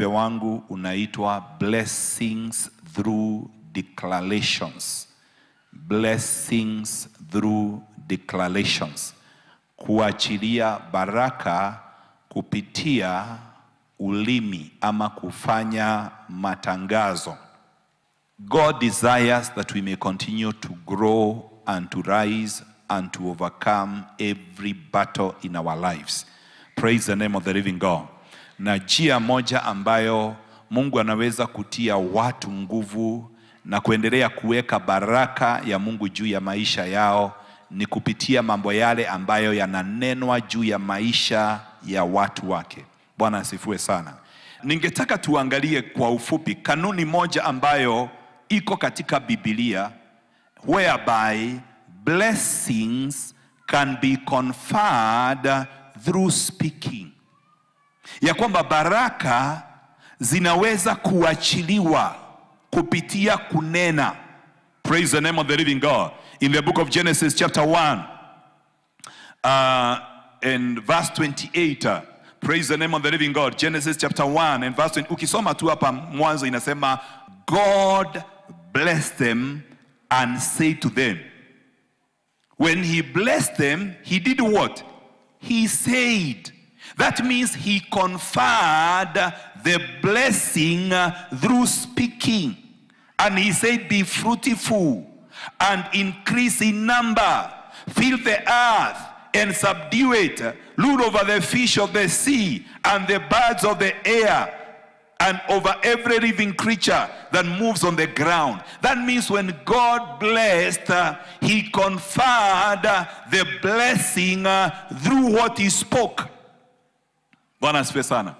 ujumbe wangu unaitwa blessings through declarations blessings through declarations kuachilia baraka kupitia ulimi ama kufanya matangazo God desires that we may continue to grow and to rise and to overcome every battle in our lives. Praise the name of the living God. Na njia moja ambayo Mungu anaweza kutia watu nguvu na kuendelea kuweka baraka ya Mungu juu ya maisha yao ni kupitia mambo yale ambayo yananenwa juu ya maisha ya watu wake. Bwana asifiwe sana. Ningetaka tuangalie kwa ufupi kanuni moja ambayo iko katika Biblia whereby blessings can be conferred through speaking, ya kwamba baraka zinaweza kuachiliwa kupitia kunena. Praise the name of the living God. In the book of Genesis chapter 1 uh, and verse 28 uh, praise the name of the living God. Genesis chapter 1 and verse 20. Ukisoma tu hapa mwanzo inasema God blessed them and said to them when he blessed them, he did what? He said. That means he conferred the blessing through speaking. And he said, Be fruitful and increase in number, fill the earth and subdue it, rule over the fish of the sea and the birds of the air and over every living creature that moves on the ground. That means when God blessed, uh, He conferred uh, the blessing uh, through what He spoke. Bwana asifiwe sana.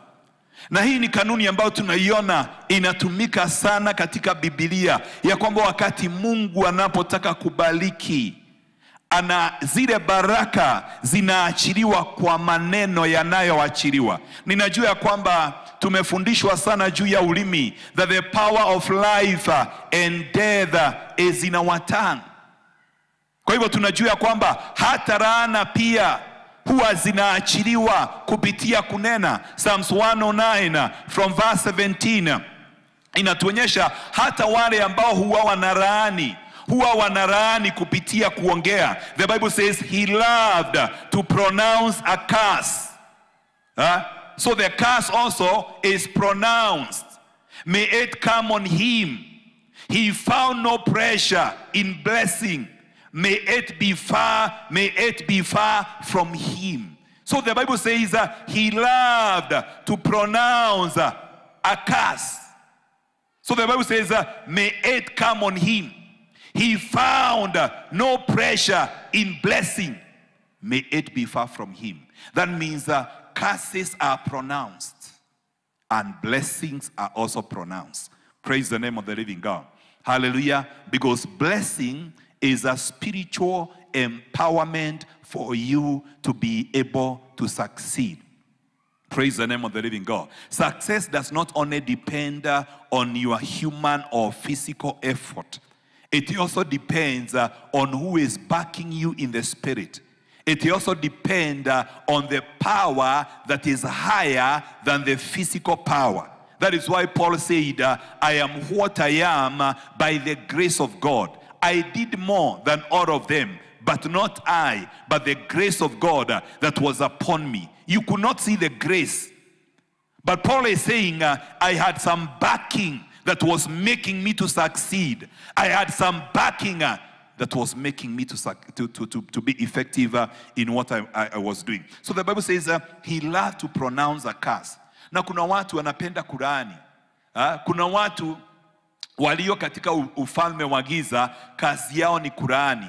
Na hii ni kanuni ambayo tunaiona inatumika sana katika Biblia ya kwamba wakati Mungu anapotaka kubariki ana zile baraka zinaachiliwa kwa maneno yanayoachiliwa. Ninajua ya kwamba tumefundishwa sana juu ya ulimi, that the power of life and death is in our tongue. Kwa hivyo tunajua ya kwamba hata laana pia huwa zinaachiliwa kupitia kunena. Psalms 109 from verse 17 inatuonyesha hata wale ambao huwa wanalaani huwa wanalaani kupitia kuongea. The Bible says he loved to pronounce a curse. Huh? So the curse also is pronounced. May it come on him. He found no pressure in blessing. May it be far, may it be far from him. So the Bible says uh, he loved to pronounce uh, a curse. So the Bible says, uh, may it come on him. He found no pressure in blessing. May it be far from him. That means curses are pronounced and blessings are also pronounced. Praise the name of the living God. Hallelujah. Because blessing is a spiritual empowerment for you to be able to succeed. Praise the name of the living God. Success does not only depend uh, on your human or physical effort, it also depends uh, on who is backing you in the spirit. It also depends uh, on the power that is higher than the physical power. That is why Paul said, uh, I am what I am uh, by the grace of God. I did more than all of them, but not I, but the grace of God that was upon me. You could not see the grace. But Paul is saying, uh, I had some backing that was making me to succeed. I had some backing uh, that was making me to, to, to, to, be effective uh, in what I, I, I was doing. So the Bible says uh, he loved to pronounce a curse. Na kuna watu kulaani. Ah, Kuna watu walio katika ufalme wa giza kazi yao ni kurani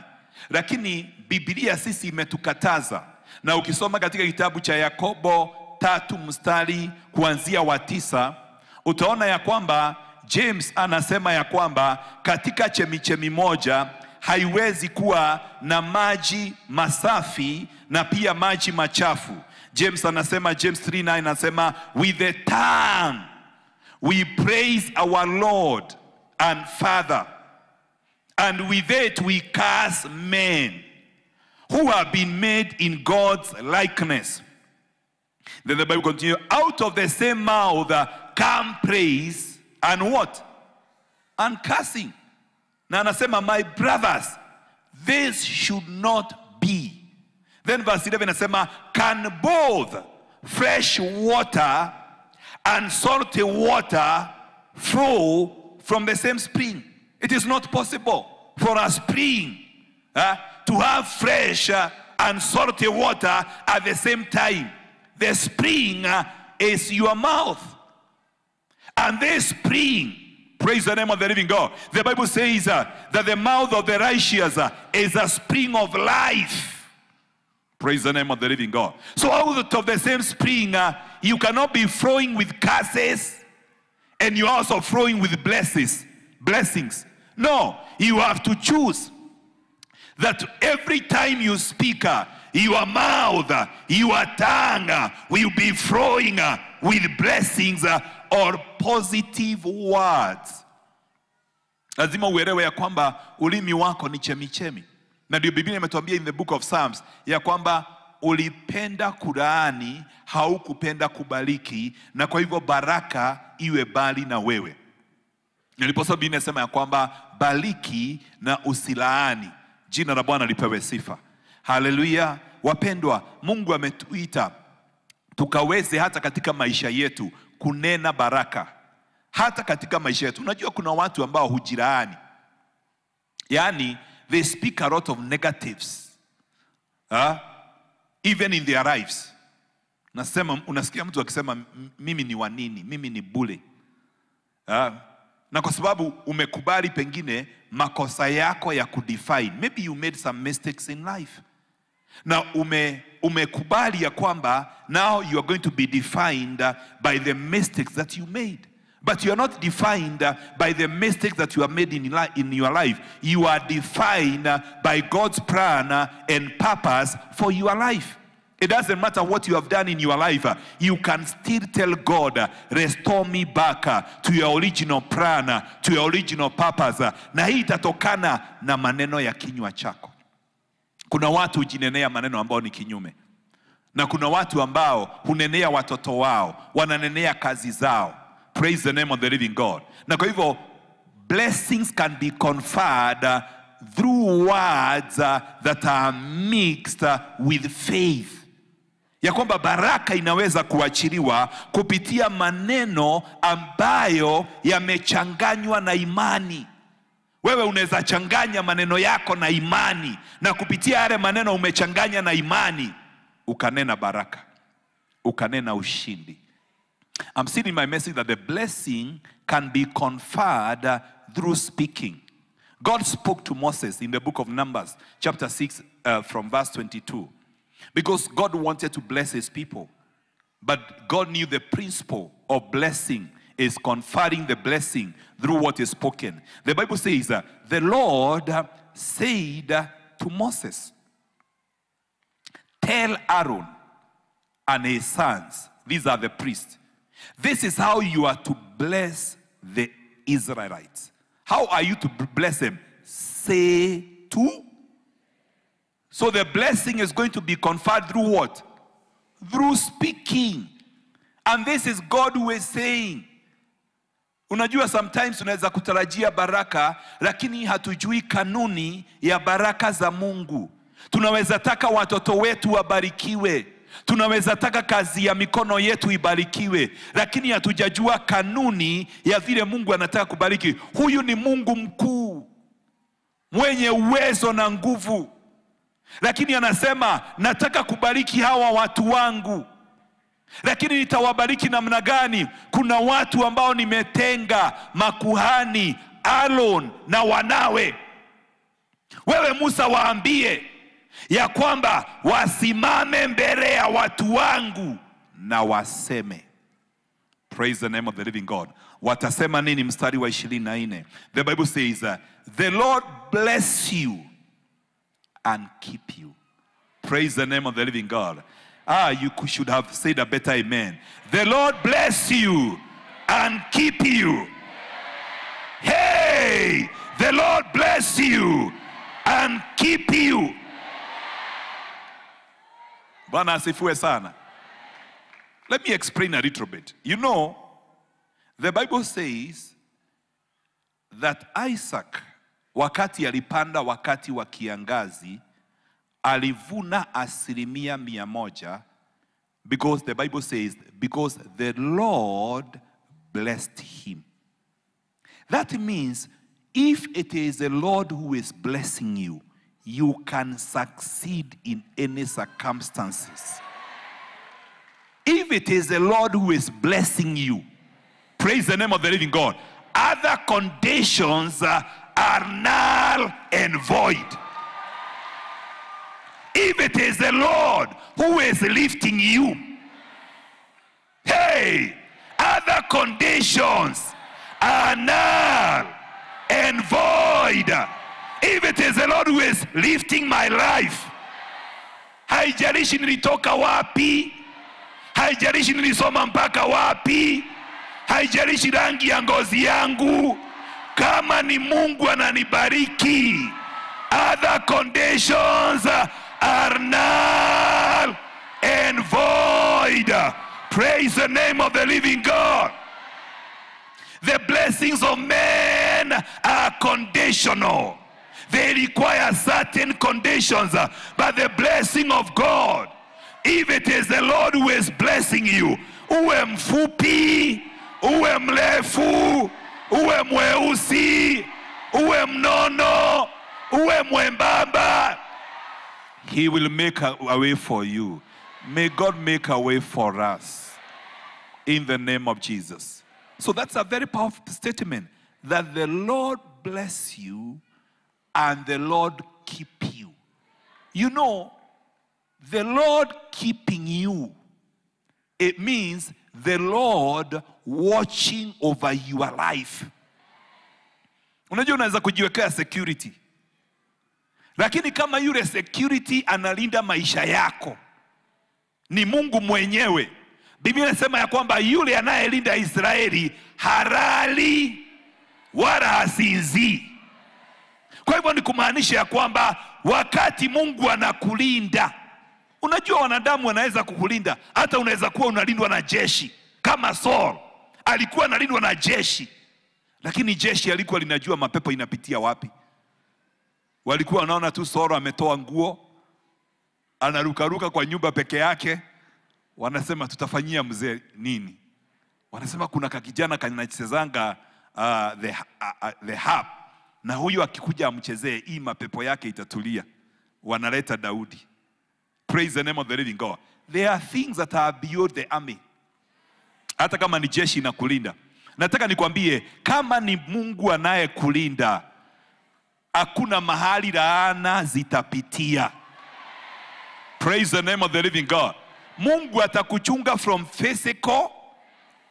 lakini Biblia sisi imetukataza, na ukisoma katika kitabu cha Yakobo tatu mstari kuanzia wa tisa utaona ya kwamba James anasema ya kwamba katika chemichemi moja haiwezi kuwa na maji masafi na pia maji machafu. James anasema, James 3:9 anasema with the tongue we praise our Lord and Father, and with it we curse men who have been made in God's likeness. Then the Bible continues, out of the same mouth come praise and what? And cursing. Now, na anasema my brothers, this should not be. Then verse 11 anasema can both fresh water and salty water flow from the same spring? It is not possible for a spring uh, to have fresh uh, and salty water at the same time. The spring uh, is your mouth. And this spring, praise the name of the living God. The Bible says uh, that the mouth of the righteous uh, is a spring of life. Praise the name of the living God. So out of the same spring, uh, you cannot be flowing with curses and you're also flowing with blessings. Blessings. No, you have to choose that every time you speak, uh, your mouth, uh, your tongue uh, will be flowing with blessings or positive words. Lazima uelewe ya kwamba ulimi wako ni chemichemi, na ndio Biblia imetuambia in the book of Psalms ya kwamba ulipenda kulaani, haukupenda kubariki, na kwa hivyo baraka iwe bali na wewe. Niliposoma Biblia inasema ya kwamba bariki na usilaani. Jina la Bwana lipewe sifa. Haleluya. Wapendwa, Mungu ametuita tukaweze hata katika maisha yetu kunena baraka, hata katika maisha yetu. Unajua kuna watu ambao hujilaani, yaani they speak a lot of negatives huh? Even in their lives. Nasema, unasikia mtu akisema mimi ni wanini, mimi ni bule. Uh, na kwa sababu umekubali pengine makosa yako ya kudefine maybe you made some mistakes in life. Na ume, umekubali ya kwamba now you are going to be defined by the mistakes that you made but you are not defined uh, by the mistakes that you have made in, in your life you are defined uh, by god's plan uh, and purpose for your life it doesn't matter what you have done in your life, you can still tell God, restore me back to your original plan, to your original purpose. Na hii itatokana na maneno ya kinywa chako. Kuna watu hujinenea maneno ambao ni kinyume, na kuna watu ambao hunenea watoto wao, wananenea kazi zao. Praise the name of the living God. Na kwa hivyo blessings can be conferred uh, through words uh, that are mixed uh, with faith ya kwamba baraka inaweza kuachiliwa kupitia maneno ambayo yamechanganywa na imani. Wewe unaweza changanya maneno yako na imani, na kupitia yale maneno umechanganya na imani, ukanena baraka, ukanena ushindi. I'm seeing in my message that the blessing can be conferred through speaking. God spoke to Moses in the book of Numbers, chapter 6, uh, from verse 22, because God wanted to bless his people. But God knew the principle of blessing is conferring the blessing through what is spoken. The Bible says, uh, The Lord said to Moses, Tell Aaron and his sons, these are the priests, this is how you are to bless the Israelites. How are you to bless them? Say to. So the blessing is going to be conferred through what? Through speaking. And this is God who is saying. Unajua sometimes unaweza kutarajia baraka lakini hatujui kanuni ya baraka za Mungu. Tunaweza taka watoto wetu wabarikiwe. Tunaweza taka kazi ya mikono yetu ibarikiwe, lakini hatujajua kanuni ya vile Mungu anataka kubariki. Huyu ni Mungu mkuu mwenye uwezo na nguvu, lakini anasema nataka kubariki hawa watu wangu lakini nitawabariki namna gani? Kuna watu ambao nimetenga, makuhani, Aaron na wanawe. Wewe Musa, waambie ya kwamba wasimame mbele ya watu wangu na waseme. Praise the name of the living God. Watasema nini? Mstari wa ishirini na nne. The Bible says, uh, the Lord bless you and keep you. Praise the name of the living God. Ah, you should have said a better amen. The Lord bless you and keep you. Hey, the Lord bless you and keep you. Bwana asifiwe sana. Let me explain a little bit. You know, The Bible says that Isaac wakati alipanda wakati wa kiangazi alivuna asilimia mia moja because the Bible says because the Lord blessed him. That means if it is the Lord who is blessing you, you can succeed in any circumstances. If it is the Lord who is blessing you, praise the name of the living God. Other conditions uh, are null and void. If it is the Lord who is lifting you, hey, other conditions are null and void. If it is the Lord who is lifting my life, haijalishi nilitoka wapi, haijalishi nilisoma mpaka wapi, haijalishi rangi ya ngozi yangu, kama ni Mungu ananibariki, other conditions are null and void. Praise the name of the living God. The blessings of men are conditional. They require certain conditions, uh, but the blessing of God, if it is the Lord who is blessing you, uwe mfupi, uwe mrefu, uwe mweusi, uwe mnono, uwe mwembamba, He will make a, a way for you. May God make a way for us in the name of Jesus. So that's a very powerful statement that the Lord bless you and the Lord keep you. You know, the Lord keeping you, it means the Lord watching over your life. Unajua unaweza kujiwekea security, lakini kama yule security analinda maisha yako ni Mungu mwenyewe. Biblia inasema ya kwamba yule anayelinda Israeli harali wala hasinzii. Kwa hivyo ni kumaanisha ya kwamba wakati Mungu anakulinda, unajua wanadamu wanaweza kukulinda, hata unaweza kuwa unalindwa na jeshi kama Saul alikuwa analindwa na jeshi, lakini jeshi alikuwa linajua mapepo inapitia wapi. Walikuwa wanaona tu Saul ametoa nguo anarukaruka kwa nyumba peke yake, wanasema tutafanyia mzee nini? Wanasema kuna kakijana kanachezanga uh, the, uh, uh, the harp na huyu akikuja amchezee, hii mapepo yake itatulia. Wanaleta Daudi. Praise the name of the living God. There are things that are beyond the army, hata kama ni jeshi inakulinda. Nataka nikwambie, kama ni Mungu anayekulinda, hakuna mahali laana zitapitia. Praise the name of the living God. Mungu atakuchunga from physical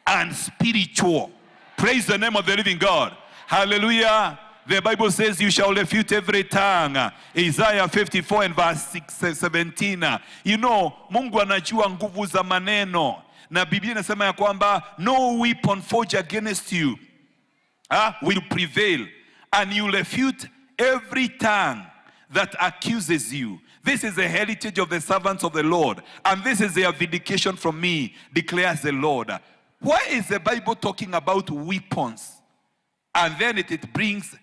and spiritual. Praise the name of the living God. Hallelujah. The Bible says, You shall refute every tongue. Isaiah 54 and verse 6, 17. You know, Mungu anajua nguvu za maneno, na Biblia inasema ya kwamba no weapon forged against you uh, will prevail, and you refute every tongue that accuses you. This is the heritage of the servants of the Lord, and this is their vindication from me, declares the Lord. Why is the Bible talking about weapons? And then it, it brings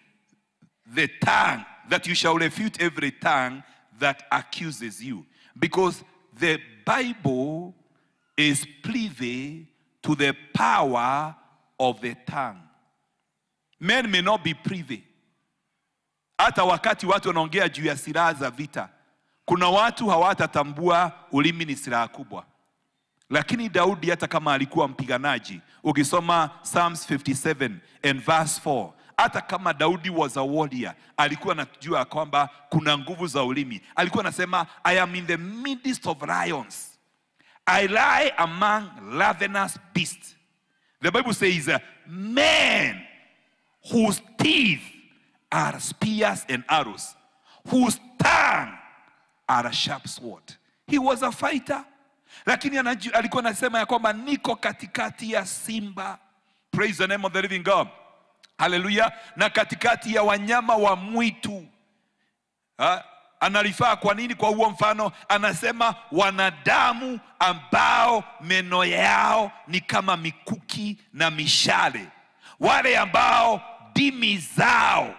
the tongue that you shall refute every tongue that accuses you. Because the Bible is privy to the power of the tongue. Men may not be privy. Hata wakati watu wanaongea juu ya silaha za vita, kuna watu hawatatambua ulimi ni silaha kubwa. Lakini Daudi hata kama alikuwa mpiganaji, ukisoma Psalms 57 and verse 4, hata kama Daudi was a warrior, alikuwa anajua kwamba kuna nguvu za ulimi. Alikuwa anasema I am in the midst of lions, I lie among ravenous beasts. The Bible says, men whose teeth are spears and arrows, whose tongue are a sharp sword. He was a fighter, lakini alikuwa anasema ya kwamba niko katikati ya simba. Praise the name of the living God. Haleluya! Na katikati ya wanyama wa mwitu ha? analifaa kwa nini kwa huo mfano anasema wanadamu ambao meno yao ni kama mikuki na mishale wale ambao dimi zao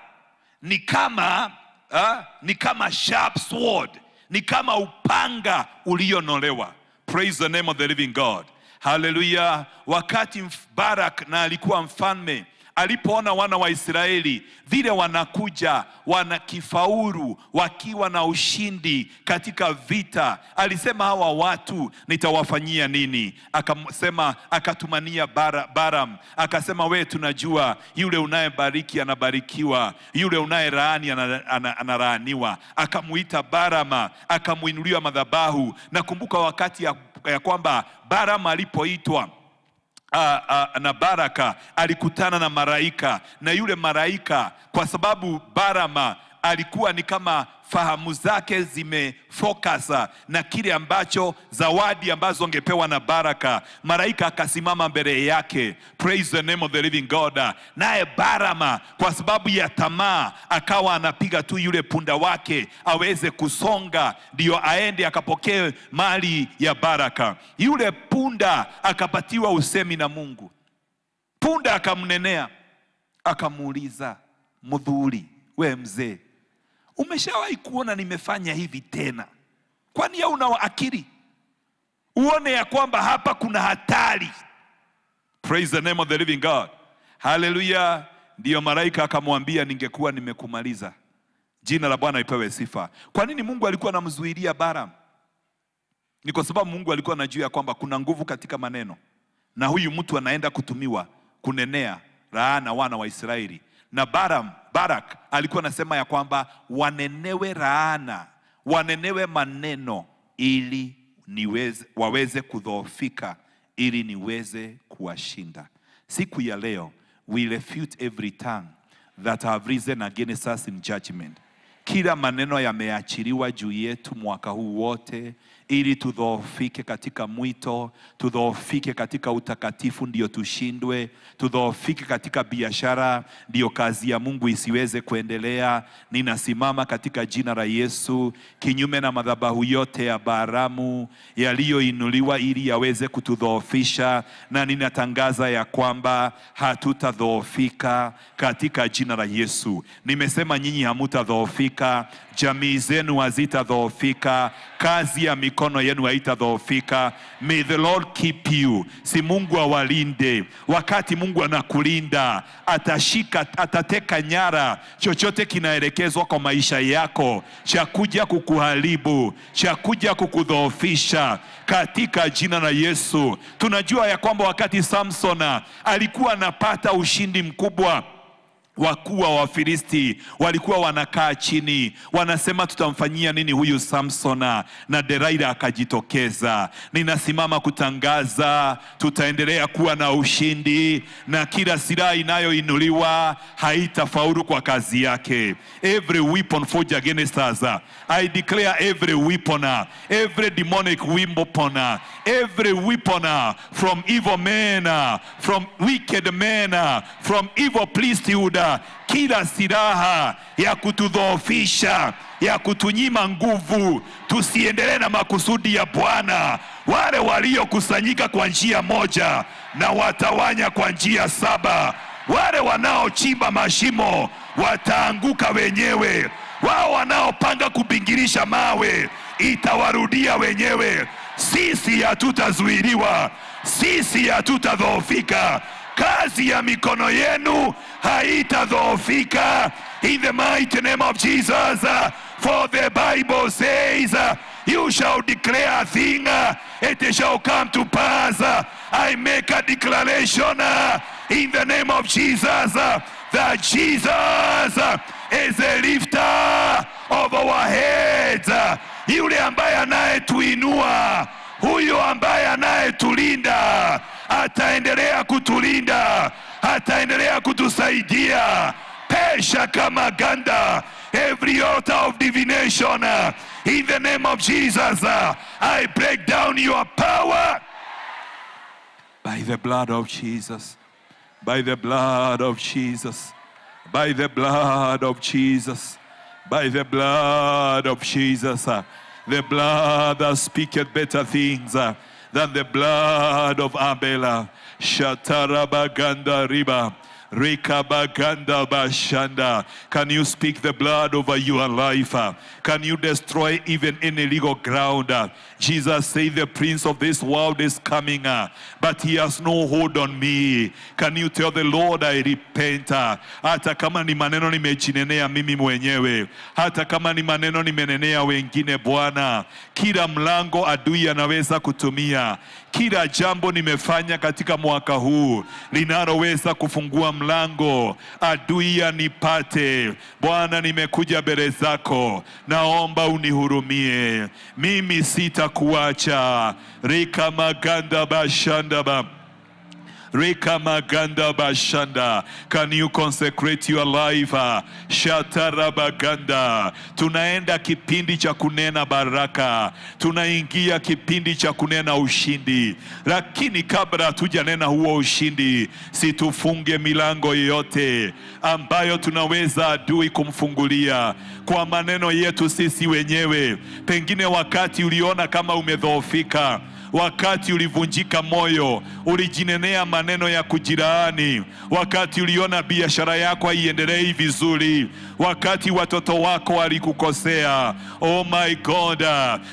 ni kama ha? ni kama sharp sword ni kama upanga ulionolewa praise the name of the living god haleluya wakati barak na alikuwa mfalme alipoona wana wa Israeli vile wanakuja wanakifauru wakiwa na ushindi katika vita, alisema hawa watu nitawafanyia nini? Akasema, akatumania bara, Baram akasema, we tunajua yule unayebariki anabarikiwa, yule unayeraani anaraaniwa. ana- Akamuita Barama, akamuinuliwa madhabahu. Nakumbuka wakati ya, ya kwamba Baram alipoitwa Ah, a, na Baraka alikutana na maraika na yule maraika kwa sababu Barama alikuwa ni kama fahamu zake zimefokasa na kile ambacho zawadi ambazo angepewa na Baraka, malaika akasimama mbele yake, praise the name of the living God. Naye Barama kwa sababu ya tamaa akawa anapiga tu yule punda wake aweze kusonga, ndiyo aende akapokee mali ya Baraka. Yule punda akapatiwa usemi na Mungu. Punda akamnenea, akamuuliza, mudhuri, we mzee, umeshawahi kuona nimefanya hivi tena? Kwani hauna akili uone ya kwamba hapa kuna hatari? Praise the name of the living God. Haleluya. Ndiyo malaika akamwambia, ningekuwa nimekumaliza. Jina la Bwana ipewe sifa. Kwa nini Mungu alikuwa anamzuilia Balaam? Ni kwa sababu Mungu alikuwa anajua ya kwamba kuna nguvu katika maneno, na huyu mtu anaenda kutumiwa kunenea laana wana wa Israeli. Na Balaam, Barak alikuwa anasema ya kwamba wanenewe raana wanenewe maneno ili niweze, waweze kudhoofika ili niweze kuwashinda. Siku ya leo we refute every tongue that have risen against us in judgment. Kila maneno yameachiriwa juu yetu mwaka huu wote, ili tudhoofike katika mwito, tudhoofike katika utakatifu, ndio tushindwe, tudhoofike katika biashara, ndio kazi ya Mungu isiweze kuendelea. Ninasimama katika jina la Yesu kinyume na madhabahu yote ya Baramu yaliyoinuliwa ili yaweze kutudhoofisha, na ninatangaza ya kwamba hatutadhoofika katika jina la Yesu. Nimesema nyinyi hamutadhoofika, jamii zenu hazitadhoofika, kazi ya mikono yenu haitadhoofika. May the Lord keep you. Si Mungu awalinde. Wakati Mungu anakulinda, atashika, atateka nyara chochote kinaelekezwa kwa maisha yako cha kuja kukuharibu, cha kuja kukudhoofisha katika jina la Yesu. Tunajua ya kwamba wakati Samsona alikuwa anapata ushindi mkubwa wakuu wa Wafilisti walikuwa wanakaa chini, wanasema tutamfanyia nini huyu Samsona? Na Delaila akajitokeza. Ninasimama kutangaza tutaendelea kuwa na ushindi, na kila silaha inayoinuliwa haitafaulu kwa kazi yake. Every weapon forged against us, I declare every weapon, every demonic weapon, every weapon from evil men, from wicked men, from evil priesthood kila silaha ya kutudhoofisha ya kutunyima nguvu tusiendelee na makusudi ya Bwana. Wale waliokusanyika kwa njia moja na watawanya kwa njia saba. Wale wanaochimba mashimo wataanguka wenyewe. Wao wanaopanga kubingirisha mawe itawarudia wenyewe. Sisi hatutazuiliwa, sisi hatutadhoofika kazi ya mikono yenu haitadhoofika. In the mighty name of Jesus for the Bible says you shall declare a thing it shall come to pass. I make a declaration in the name of Jesus that Jesus is the lifter of our heads. Yule ambaye anayetuinua huyo ambaye anayetulinda ataendelea kutulinda, ataendelea kutusaidia. Pesha kama ganda every altar of divination in the name of Jesus I break down your power by the blood of Jesus by the blood of Jesus by the blood of Jesus by the blood of Jesus. The blood that speaketh better things than the blood of Abel. uh, Shatarabaganda riba. Rekabaganda bashanda. Can you speak the blood over your life? Can you destroy even any legal ground? Jesus said, The prince of this world is coming, but he has no hold on me. Can you tell the Lord I repent? Hata kama ni maneno nimejinenea mimi mwenyewe, hata kama ni maneno nimenenea wengine, Bwana, kila mlango adui anaweza kutumia, kila jambo nimefanya katika mwaka huu linaloweza kufungua mlango adui anipate. Bwana, nimekuja mbele zako, naomba unihurumie, mimi sitakuacha. rika maganda bashandaba Reka maganda bashanda. Can you consecrate your life? uh, Shatarabaganda. Tunaenda kipindi cha kunena baraka, tunaingia kipindi cha kunena ushindi, lakini kabla hatujanena huo ushindi, situfunge milango yote ambayo tunaweza adui kumfungulia kwa maneno yetu sisi wenyewe. Pengine wakati uliona kama umedhoofika wakati ulivunjika moyo, ulijinenea maneno ya kujiraani, wakati uliona biashara yako haiendelei vizuri, wakati watoto wako walikukosea, oh my God,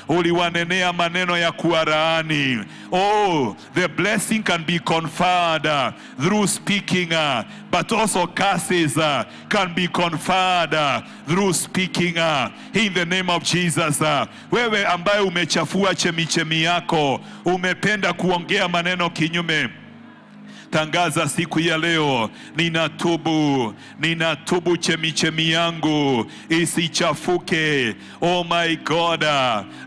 uliwanenea maneno ya kuwarani. Oh, the blessing can be conferred through speaking, but also curses can be conferred through speaking in the name of Jesus. Wewe ambaye umechafua chemichemi yako, umependa kuongea maneno kinyume tangaza siku ya leo, ninatubu, ninatubu, chemichemi yangu isichafuke. Oh my God,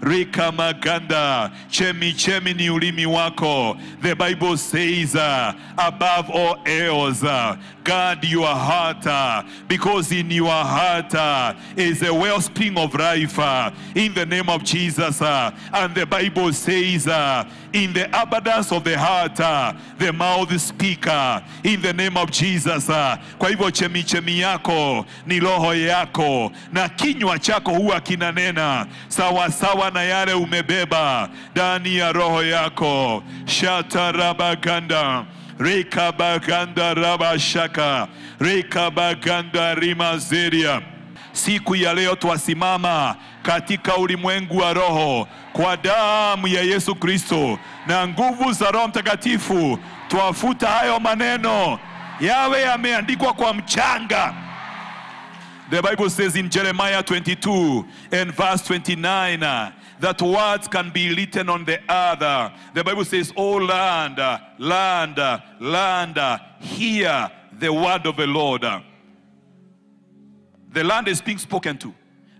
rika maganda, chemichemi ni ulimi wako. The Bible says above all else, guard your heart, because in your heart is a wellspring of life. in the name of Jesus, uh, and the Bible says, uh, in the abundance of the heart, uh, the mouth speak uh, in the name of Jesus. Kwa hivyo chemichemi yako ni roho yako, na kinywa chako huwa kinanena sawa sawa na yale umebeba ndani ya roho yako. shatarabaganda rekabaganda rabashaka. Rekabaganda rimazeria. Siku ya leo twasimama katika ulimwengu wa roho kwa damu ya Yesu Kristo na nguvu za Roho Mtakatifu, twafuta hayo maneno yawe yameandikwa kwa mchanga. The Bible says in Jeremiah 22 and verse 29 uh, that words can be written on the. Uh, The Bible says, Oh land, land, land, hear the word of the Lord. The land is being spoken to.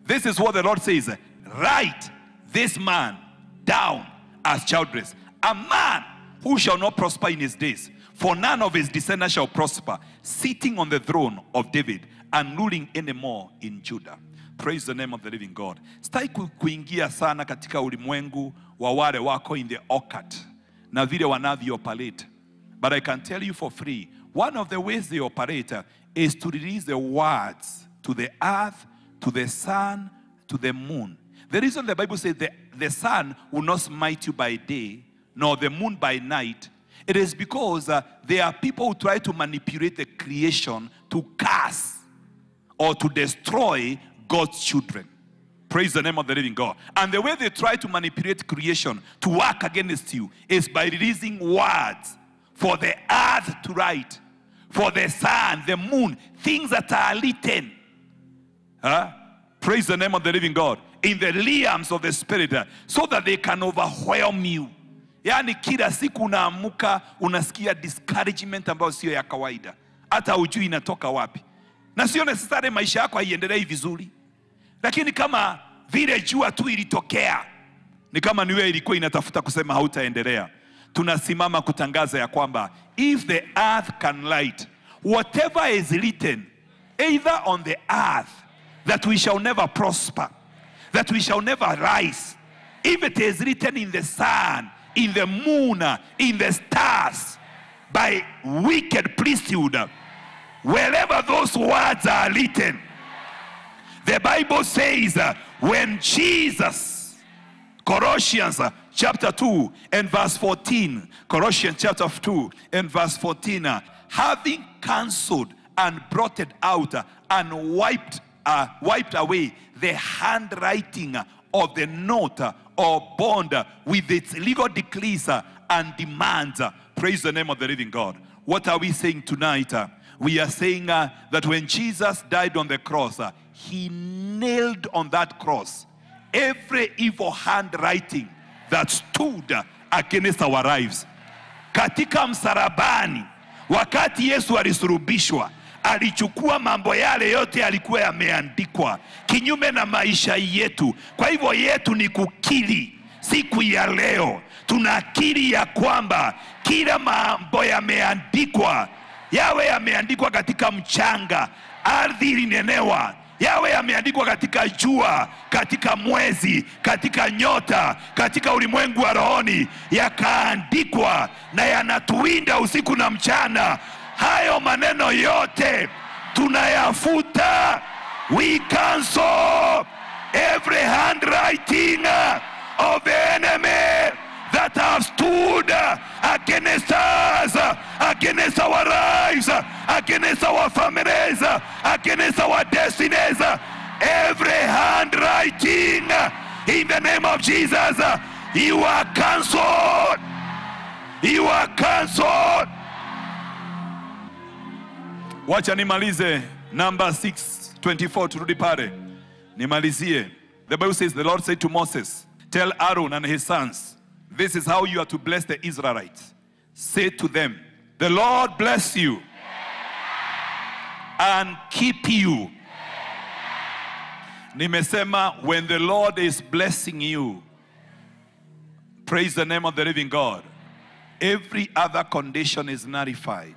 This is what the Lord says Write this man down as childless, a man who shall not prosper in his days, for none of his descendants shall prosper, sitting on the throne of David and ruling anymore in Judah. Praise the name of the living God. Sitaki ku- kuingia sana katika ulimwengu wa wale wako in the occult na vile wanavyo operate. But I can tell you for free, one of the ways they operate is to release the words to the earth, to the sun, to the moon. The reason the Bible says the, the sun will not smite you by day, nor the moon by night, it is because uh, there are people who try to manipulate the creation to curse or to destroy God's children. Praise the name of the living God. And the way they try to manipulate creation to work against you is by releasing words for the earth to write, for the sun, the moon, things that are written. Huh? Praise the name of the living God. In the realms of the spirit, uh, so that they can overwhelm you. Yaani kila siku unaamuka unasikia discouragement ambayo sio ya kawaida, hata hujui inatoka wapi, na sio necessary maisha yako haiendelei vizuri, lakini kama vile jua tu ilitokea, ni kama niwe ilikuwa inatafuta kusema hautaendelea. Tunasimama kutangaza ya kwamba if the earth can light whatever is written either on the earth that we shall never prosper, that we shall never rise. If it is written in the sun, in the moon, in the stars, by wicked priesthood, wherever those words are written, The Bible says uh, when Jesus Colossians uh, chapter 2 and verse 14. Colossians chapter 2 and verse 14. uh, having cancelled and brought it out uh, and wiped, uh, wiped away the handwriting uh, of the note or bond with its legal decrees and demands. Praise the name of the living God. What are we saying tonight? We are saying uh, that when Jesus died on the cross, uh, he nailed on that cross every evil handwriting that stood against our lives. Katika msarabani, wakati Yesu alisurubishwa, alichukua mambo yale yote yalikuwa yameandikwa kinyume na maisha yetu. Kwa hivyo yetu ni kukili siku ya leo, tunakiri ya kwamba kila mambo yameandikwa, yawe yameandikwa katika mchanga, ardhi ilinenewa yawe yameandikwa katika jua, katika mwezi, katika nyota, katika ulimwengu wa rohoni, yakaandikwa na yanatuwinda usiku na mchana. Hayo maneno yote tunayafuta. We cancel every handwriting of the enemy that have stood against us, against our lives, against our families, against our destinies. Every handwriting in the name of Jesus, you are cancelled. You are cancelled. Wacha nimalize number 624 turudi pale nimalizie. The Bible says the Lord said to Moses, tell Aaron and his sons, this is how you are to bless the Israelites. Say to them, the Lord bless you and keep you. Nimesema when the Lord is blessing you, praise the name of the living God. Every other condition is nullified.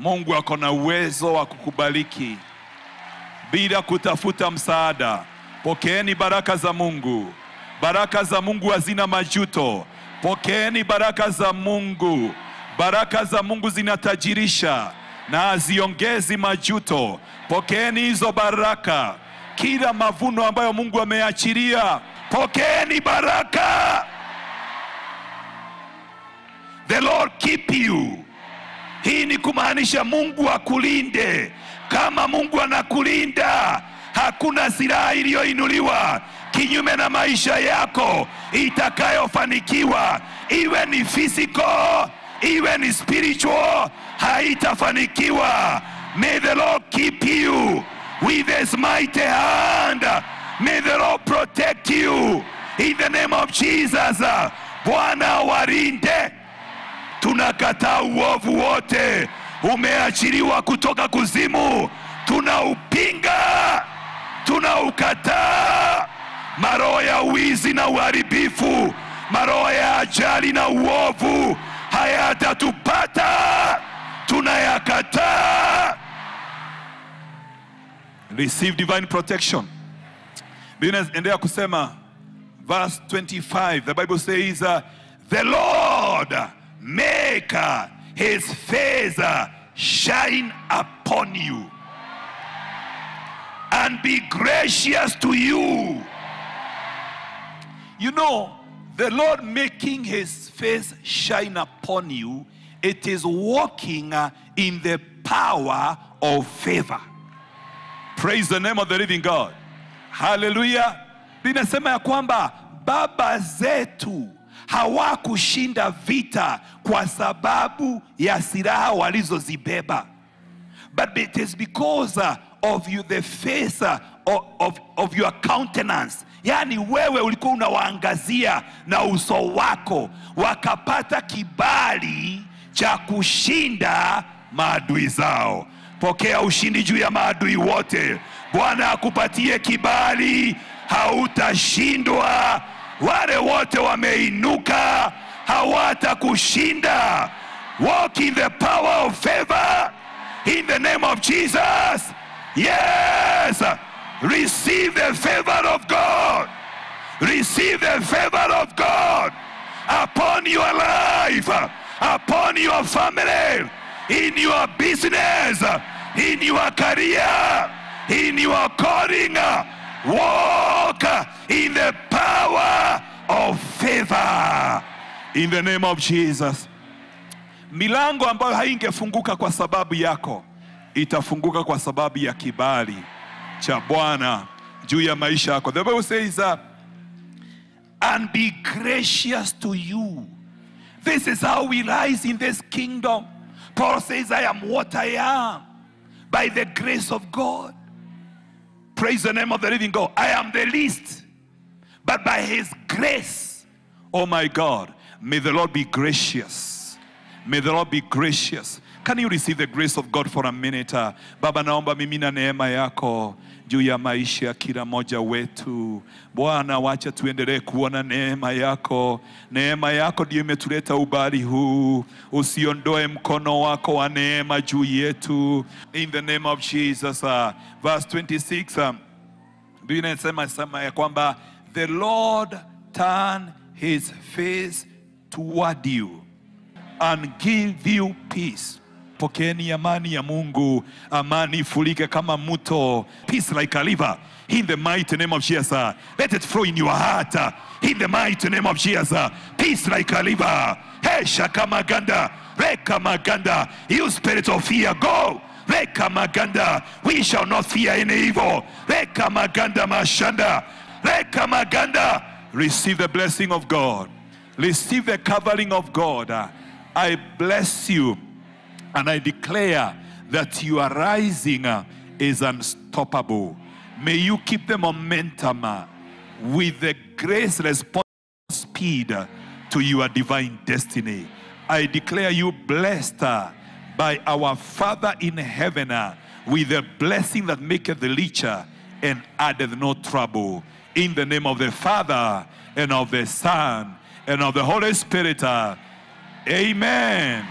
Mungu akona uwezo wa kukubaliki bila kutafuta msaada. Pokeeni baraka za Mungu. Baraka za Mungu hazina majuto. Pokeeni baraka za Mungu. Baraka za Mungu zinatajirisha na haziongezi majuto. Pokeeni hizo baraka. Kila mavuno ambayo Mungu ameachilia, pokeeni baraka. The Lord keep you. Hii ni kumaanisha Mungu akulinde. Kama Mungu anakulinda, hakuna silaha iliyoinuliwa kinyume na maisha yako itakayofanikiwa, iwe ni physical, iwe ni spiritual, haitafanikiwa. May the Lord keep you with his mighty hand. May the Lord protect you in the name of Jesus. Bwana warinde. Tunakataa uovu wote umeachiliwa kutoka kuzimu, tunaupinga, tunaukataa. Maroho ya wizi na uharibifu, maroho ya ajali na uovu hayatatupata, tunayakataa. Receive divine protection. Biblia inaendelea kusema verse 25 the bible says uh, the lord make uh, his face uh, shine upon you and be gracious to you you know the lord making his face shine upon you it is walking in the power of favor. Praise the name of the living god. Haleluya linasema ya kwamba baba zetu hawakushinda vita kwa sababu ya silaha walizozibeba. But it is because of you the face of, of, of your countenance yaani wewe ulikuwa unawaangazia na uso wako wakapata kibali cha kushinda maadui zao. Pokea ushindi juu ya maadui wote. Bwana akupatie kibali hautashindwa. Wale wote wameinuka hawatakushinda. Walk in the power of favor. In the name of jesus. Yes receive the favor of god receive the favor of god upon your life upon your family in your business in your career in your calling. Walk in the power of favor. In the name of Jesus. Milango ambayo haingefunguka kwa sababu yako itafunguka kwa sababu ya kibali cha Bwana juu ya maisha yako. The Bible says uh, and be gracious to you. This is how we rise in this kingdom. Paul says, I am what I am by the grace of God. Praise the name of the living God. I am the least, but by his grace, oh my God, may the Lord be gracious. May the Lord be gracious. Can you receive the grace of God for a minute? Uh, Baba, naomba mimi na neema yako juu ya maisha kila moja wetu. Bwana, wacha tuendelee kuona neema yako. Neema yako ndio imetuleta ubali huu. Usiondoe mkono wako wa neema juu yetu. In the name of Jesus. Uh, verse 26. Um, Biblia inasema sema ya kwamba the Lord turn his face toward you and give you peace. Pokeeni amani ya Mungu, amani ifurike kama mto, peace like a river. In the mighty name of Jesus, let it flow in your heart. In the mighty name of Jesus, peace like a river. Hey, reka maganda, You spirit of fear, go. Reka maganda, we shall not fear any evil. Reka maganda mashanda, reka maganda. Receive the blessing of God. Receive the covering of God. I bless you and I declare that your rising uh, is unstoppable. May you keep the momentum uh, with the grace response speed uh, to your divine destiny. I declare you blessed by our Father in heaven with the blessing that maketh the richer and addeth no trouble. In the name of the Father and of the Son and of the Holy Spirit. Amen.